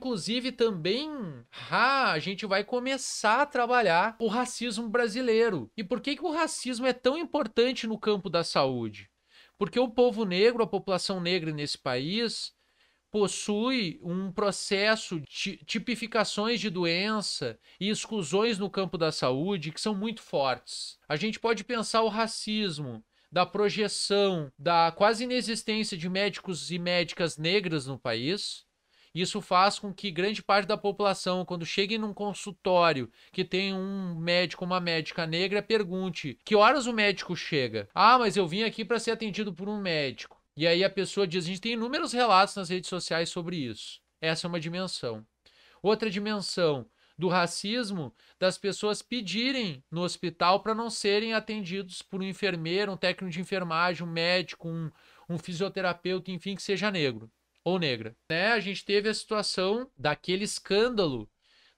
inclusive, também a gente vai começar a trabalhar o racismo brasileiro. E por que, que o racismo é tão importante no campo da saúde? Porque o povo negro, a população negra nesse país, possui um processo de tipificações de doença e exclusões no campo da saúde que são muito fortes. A gente pode pensar o racismo da projeção da quase inexistência de médicos e médicas negras no país. Isso faz com que grande parte da população, quando chegue num consultório que tem um médico, uma médica negra, pergunte: que horas o médico chega? Ah, mas eu vim aqui para ser atendido por um médico. E aí a pessoa diz: a gente tem inúmeros relatos nas redes sociais sobre isso. Essa é uma dimensão. Outra dimensão do racismo das pessoas pedirem no hospital para não serem atendidos por um enfermeiro, um técnico de enfermagem, um médico, um, um fisioterapeuta, enfim, que seja negro ou negra. Né? A gente teve a situação daquele escândalo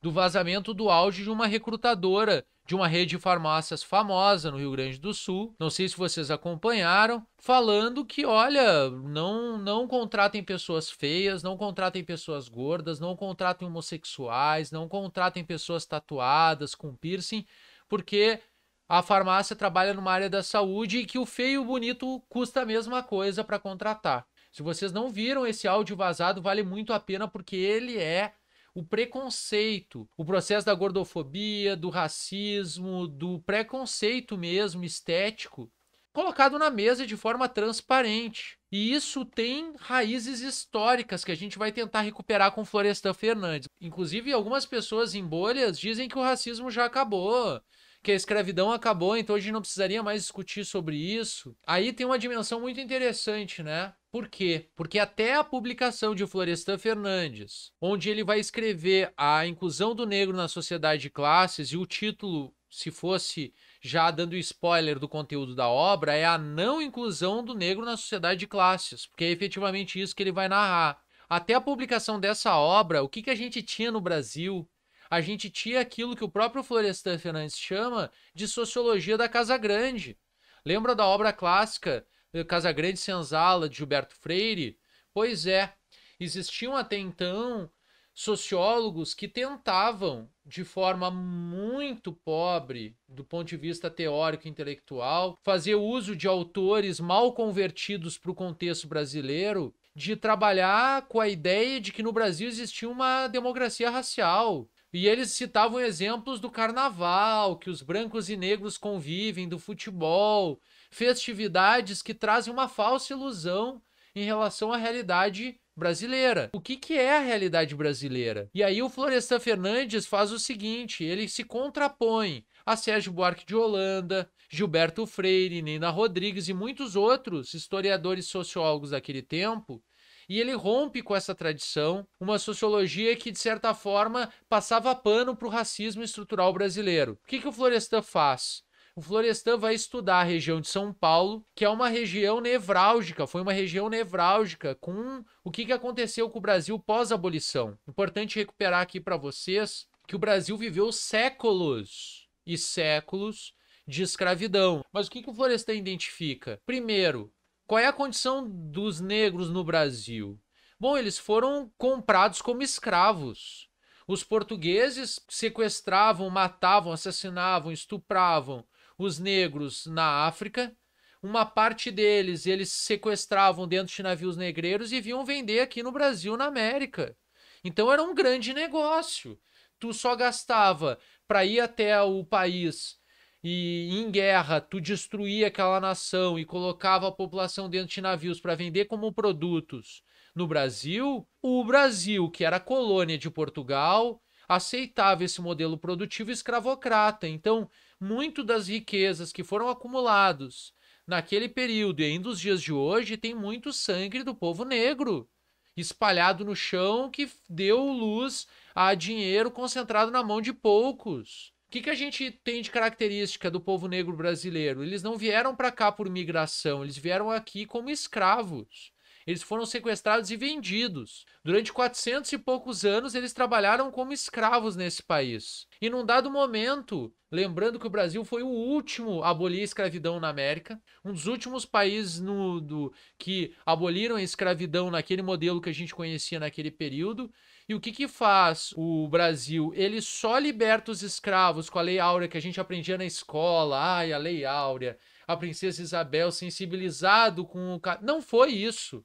do vazamento do auge de uma recrutadora de uma rede de farmácias famosa no Rio Grande do Sul. Não sei se vocês acompanharam, falando que, olha, não não contratem pessoas feias, não contratem pessoas gordas, não contratem homossexuais, não contratem pessoas tatuadas com piercing, porque a farmácia trabalha numa área da saúde e que o feio e o bonito custa a mesma coisa para contratar. Se vocês não viram esse áudio vazado, vale muito a pena porque ele é o preconceito, o processo da gordofobia, do racismo, do preconceito mesmo estético, colocado na mesa de forma transparente. E isso tem raízes históricas que a gente vai tentar recuperar com Florestan Fernandes. Inclusive, algumas pessoas em bolhas dizem que o racismo já acabou, que a escravidão acabou, então a gente não precisaria mais discutir sobre isso. Aí tem uma dimensão muito interessante, né? Por quê? Porque até a publicação de Florestan Fernandes, onde ele vai escrever a inclusão do negro na sociedade de classes, e o título, se fosse já dando spoiler do conteúdo da obra, é a não inclusão do negro na sociedade de classes, porque é efetivamente isso que ele vai narrar. Até a publicação dessa obra, o que, que a gente tinha no Brasil? A gente tinha aquilo que o próprio Florestan Fernandes chama de sociologia da Casa Grande. Lembra da obra clássica eh, Casa Grande Senzala, de Gilberto Freire? Pois é, existiam até então sociólogos que tentavam, de forma muito pobre do ponto de vista teórico e intelectual, fazer uso de autores mal convertidos para o contexto brasileiro, de trabalhar com a ideia de que no Brasil existia uma democracia racial, e eles citavam exemplos do carnaval, que os brancos e negros convivem, do futebol, festividades que trazem uma falsa ilusão em relação à realidade brasileira. O que, que é a realidade brasileira? E aí o Florestan Fernandes faz o seguinte: ele se contrapõe a Sérgio Buarque de Holanda, Gilberto Freire, Nina Rodrigues e muitos outros historiadores sociólogos daquele tempo e ele rompe com essa tradição, uma sociologia que, de certa forma, passava pano para o racismo estrutural brasileiro. O que, que o Florestan faz? O Florestan vai estudar a região de São Paulo, que é uma região nevrálgica, foi uma região nevrálgica com o que, que aconteceu com o Brasil pós-abolição. Importante recuperar aqui para vocês que o Brasil viveu séculos e séculos de escravidão. Mas o que, que o Florestan identifica? Primeiro, qual é a condição dos negros no Brasil? Bom, eles foram comprados como escravos. Os portugueses sequestravam, matavam, assassinavam, estupravam os negros na África. Uma parte deles eles sequestravam dentro de navios negreiros e vinham vender aqui no Brasil, na América. Então era um grande negócio. Tu só gastava para ir até o país e em guerra tu destruía aquela nação e colocava a população dentro de navios para vender como produtos no Brasil, o Brasil, que era colônia de Portugal, aceitava esse modelo produtivo escravocrata. Então, muito das riquezas que foram acumulados naquele período e ainda os dias de hoje tem muito sangue do povo negro espalhado no chão que deu luz a dinheiro concentrado na mão de poucos que, que a gente tem de característica do povo negro brasileiro? Eles não vieram para cá por migração, eles vieram aqui como escravos. Eles foram sequestrados e vendidos. Durante 400 e poucos anos, eles trabalharam como escravos nesse país. E num dado momento, lembrando que o Brasil foi o último a abolir a escravidão na América, um dos últimos países no, do, que aboliram a escravidão naquele modelo que a gente conhecia naquele período, E o que que faz o Brasil? Ele só liberta os escravos com a Lei Áurea que a gente aprendia na escola. Ai, a Lei Áurea, a princesa Isabel sensibilizado com o não foi isso.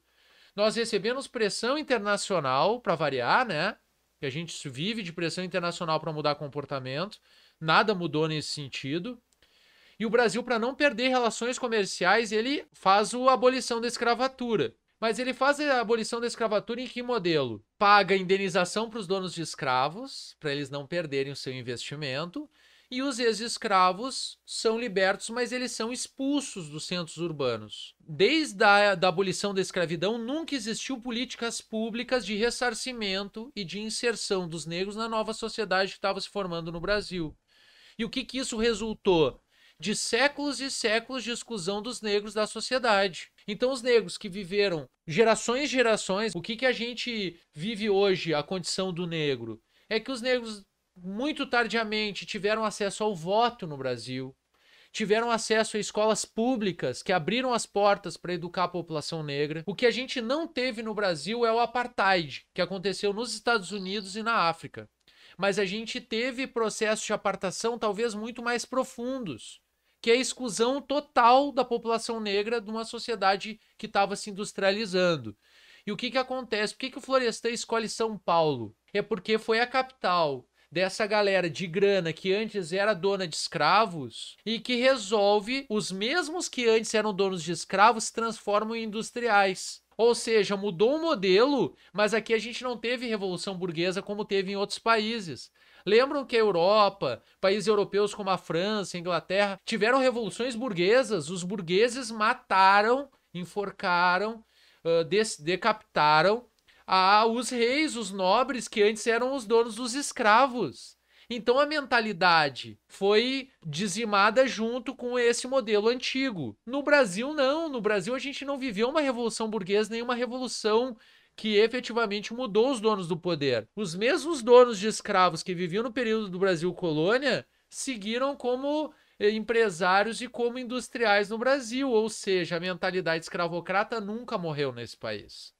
Nós recebemos pressão internacional para variar, né? Que a gente vive de pressão internacional para mudar comportamento. Nada mudou nesse sentido. E o Brasil, para não perder relações comerciais, ele faz a abolição da escravatura. Mas ele faz a abolição da escravatura em que modelo? Paga indenização para os donos de escravos, para eles não perderem o seu investimento, e os ex-escravos são libertos, mas eles são expulsos dos centros urbanos. Desde a da abolição da escravidão, nunca existiu políticas públicas de ressarcimento e de inserção dos negros na nova sociedade que estava se formando no Brasil. E o que, que isso resultou? De séculos e séculos de exclusão dos negros da sociedade. Então, os negros que viveram gerações e gerações, o que, que a gente vive hoje, a condição do negro? É que os negros, muito tardiamente, tiveram acesso ao voto no Brasil, tiveram acesso a escolas públicas que abriram as portas para educar a população negra. O que a gente não teve no Brasil é o apartheid, que aconteceu nos Estados Unidos e na África. Mas a gente teve processos de apartação talvez muito mais profundos que é a exclusão total da população negra de uma sociedade que estava se industrializando. E o que, que acontece? Por que, que o Florestan escolhe São Paulo? É porque foi a capital dessa galera de grana que antes era dona de escravos e que resolve os mesmos que antes eram donos de escravos se transformam em industriais. Ou seja, mudou o modelo, mas aqui a gente não teve revolução burguesa como teve em outros países. Lembram que a Europa, países europeus como a França, a Inglaterra, tiveram revoluções burguesas? Os burgueses mataram, enforcaram, decapitaram os reis, os nobres, que antes eram os donos dos escravos. Então a mentalidade foi dizimada junto com esse modelo antigo. No Brasil, não. No Brasil, a gente não viveu uma revolução burguesa, nem uma revolução que efetivamente mudou os donos do poder. Os mesmos donos de escravos que viviam no período do Brasil colônia seguiram como eh, empresários e como industriais no Brasil, ou seja, a mentalidade escravocrata nunca morreu nesse país.